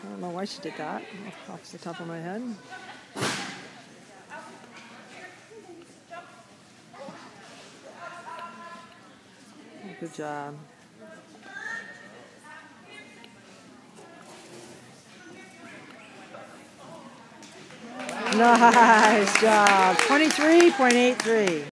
I don't know why she did that off the top of my head. Good job. Nice job. 23.83.